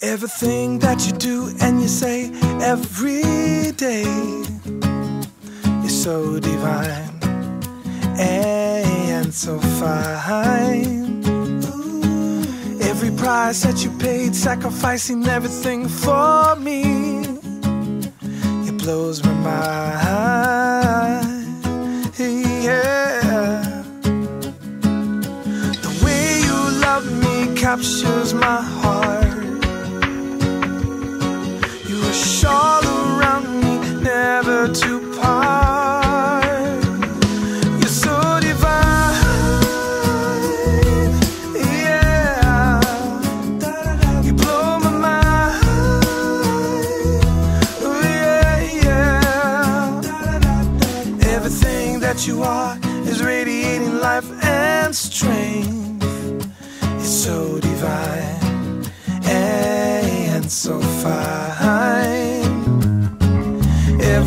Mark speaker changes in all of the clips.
Speaker 1: Everything that you do and you say every day is so divine and so fine. Every price that you paid, sacrificing everything for me, it blows my mind. Yeah. The way you love me captures my heart. You are around me, never to part. You're so divine, yeah. You blow my mind, oh yeah, yeah. Everything that you are is radiating life and strength.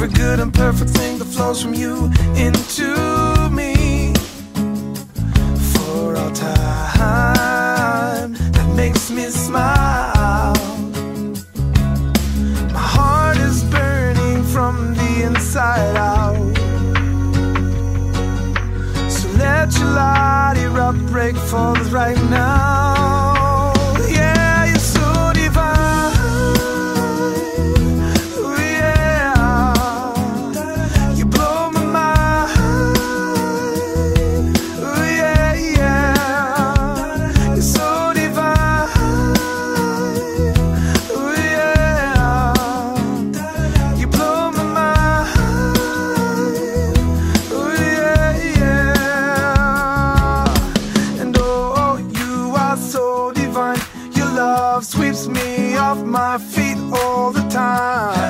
Speaker 1: Every good and perfect thing that flows from you into me for all time that makes me smile. My heart is burning from the inside out. So let your light erupt, break forth right now. Love sweeps me off my feet all the time.